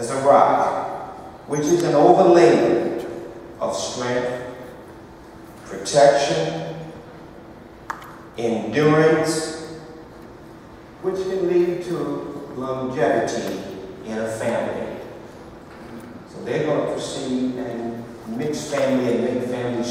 as a rock, which is an overlay of strength, protection, endurance, which can lead to longevity in a family. So they're going to proceed and mix family and make family.